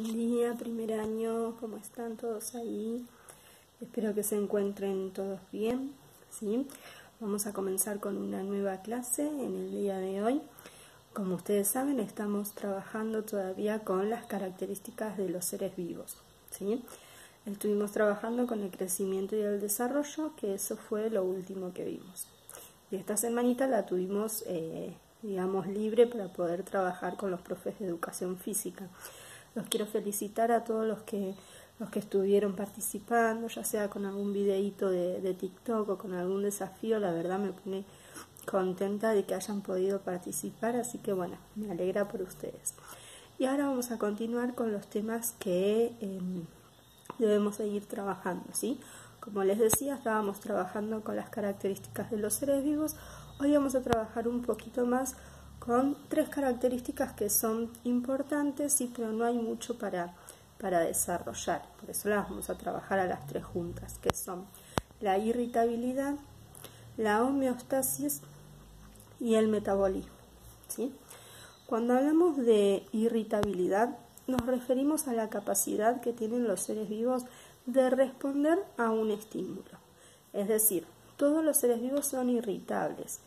buen día, primer año, ¿cómo están todos ahí? Espero que se encuentren todos bien, ¿sí? Vamos a comenzar con una nueva clase en el día de hoy. Como ustedes saben, estamos trabajando todavía con las características de los seres vivos, ¿sí? Estuvimos trabajando con el crecimiento y el desarrollo, que eso fue lo último que vimos. Y esta semanita la tuvimos... Eh, digamos, libre para poder trabajar con los profes de educación física. Los quiero felicitar a todos los que, los que estuvieron participando, ya sea con algún videíto de, TikTok o con algún desafío, la verdad me pone contenta de que hayan podido participar, así que bueno, me alegra por ustedes. Y ahora vamos a continuar con los temas que em, debemos seguir trabajando, ¿sí? Como les decía, estábamos trabajando con las características de los seres vivos, Hoy vamos a trabajar un poquito más con tres características que son importantes, sí, pero no hay mucho para, para desarrollar. Por eso las vamos a trabajar a las tres juntas, que son la irritabilidad, la homeostasis y el metabolismo. ¿sí? Cuando hablamos de irritabilidad, nos referimos a la capacidad que tienen los seres vivos de responder a un estímulo. Es decir, todos los seres vivos son irritables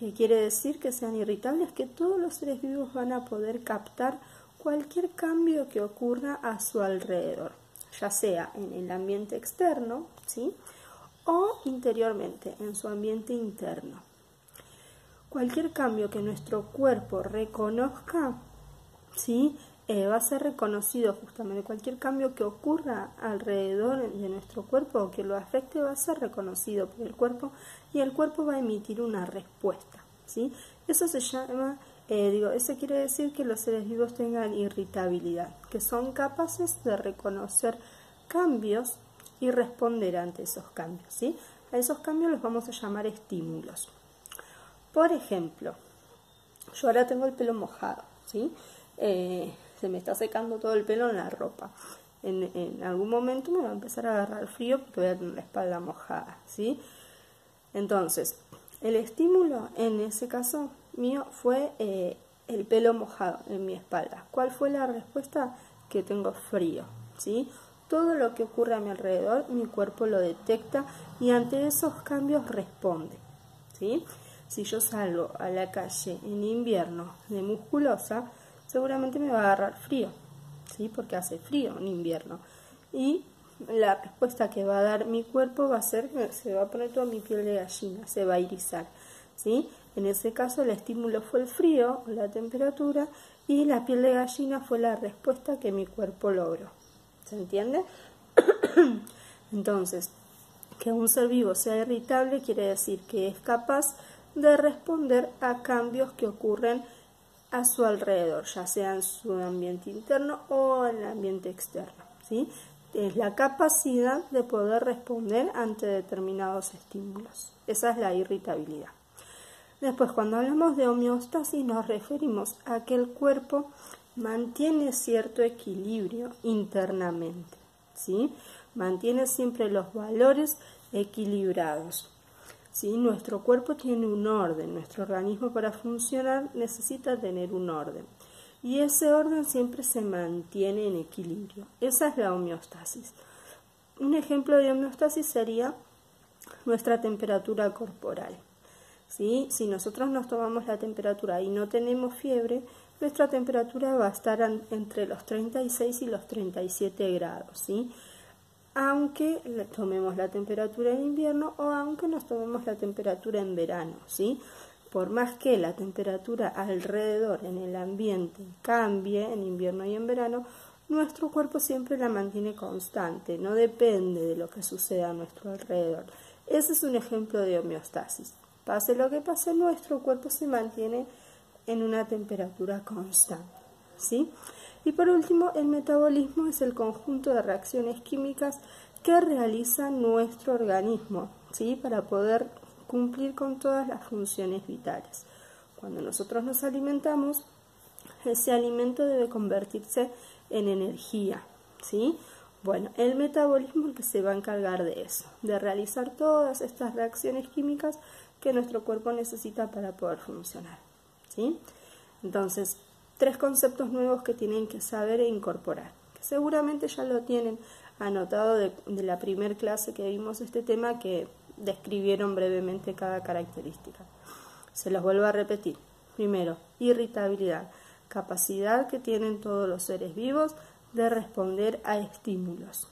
que quiere decir que sean irritables, que todos los seres vivos van a poder captar cualquier cambio que ocurra a su alrededor, ya sea en el ambiente externo, ¿sí? o interiormente, en su ambiente interno. Cualquier cambio que nuestro cuerpo reconozca, ¿sí? Eh, va a ser reconocido justamente. Cualquier cambio que ocurra alrededor de nuestro cuerpo o que lo afecte va a ser reconocido por el cuerpo y el cuerpo va a emitir una respuesta. ¿sí? Eso se llama, eh, digo, eso quiere decir que los seres vivos tengan irritabilidad, que son capaces de reconocer cambios y responder ante esos cambios. ¿sí? A esos cambios los vamos a llamar estímulos. Por ejemplo, yo ahora tengo el pelo mojado, ¿sí? Eh, se me está secando todo el pelo en la ropa. En, algún momento me va a empezar a agarrar frío porque voy a tener la espalda mojada, ¿sí? Entonces, el estímulo en ese caso mío fue eh, el pelo mojado en mi espalda. ¿Cuál fue la respuesta? Que tengo frío, ¿sí? Todo lo que ocurre a mi alrededor, mi cuerpo lo detecta y ante esos cambios responde, ¿sí? Si yo salgo a la calle en invierno de musculosa, seguramente me va a agarrar frío, ¿sí? porque hace frío en invierno. Y la respuesta que va a dar mi cuerpo va a ser que se va a poner toda mi piel de gallina, se va a irizar. ¿sí? En ese caso el estímulo fue el frío, la temperatura, y la piel de gallina fue la respuesta que mi cuerpo logró. ¿Se entiende? Entonces, que un ser vivo sea irritable quiere decir que es capaz de responder a cambios que ocurren a su alrededor, ya sea en su ambiente interno o en el ambiente externo. ¿sí? Es la capacidad de poder responder ante determinados estímulos. Esa es la irritabilidad. Después, cuando hablamos de homeostasis, nos referimos a que el cuerpo mantiene cierto equilibrio internamente, ¿sí? Mantiene siempre los valores equilibrados. ¿Sí? Nuestro cuerpo tiene un orden, nuestro organismo para funcionar necesita tener un orden. Y ese orden siempre se mantiene en equilibrio. Esa es la homeostasis. Un ejemplo de homeostasis sería nuestra temperatura corporal. ¿sí? Si nosotros nos tomamos la temperatura y no tenemos fiebre, nuestra temperatura va a estar entre los 36 y los 37 grados. ¿sí? Aunque tomemos la temperatura en invierno o aunque nos tomemos la temperatura en verano, ¿sí? Por más que la temperatura alrededor en el ambiente cambie en invierno y en verano, nuestro cuerpo siempre la mantiene constante, no depende de lo que suceda a nuestro alrededor. Ese es un ejemplo de homeostasis. Pase lo que pase, nuestro cuerpo se mantiene en una temperatura constante, ¿sí? Y por último, el metabolismo es el conjunto de reacciones químicas que realiza nuestro organismo ¿sí? para poder cumplir con todas las funciones vitales. Cuando nosotros nos alimentamos, ese alimento debe convertirse en energía. ¿sí? Bueno, el metabolismo es el que se va a encargar de eso, de realizar todas estas reacciones químicas que nuestro cuerpo necesita para poder funcionar. ¿sí? Entonces, tres conceptos nuevos que tienen que saber e incorporar, que seguramente ya lo tienen anotado de, la primer clase que vimos este tema que describieron brevemente cada característica. Se los vuelvo a repetir. Primero, irritabilidad, capacidad que tienen todos los seres vivos de responder a estímulos.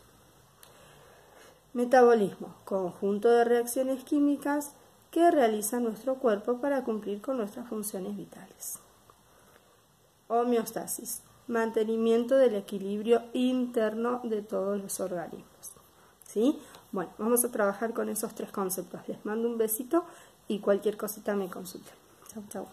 Metabolismo, conjunto de reacciones químicas que realiza nuestro cuerpo para cumplir con nuestras funciones vitales. Homeostasis, mantenimiento del equilibrio interno de todos los organismos. ¿Sí? Bueno, vamos a trabajar con esos tres conceptos. Les mando un besito y cualquier cosita me consulten. Chau, chau.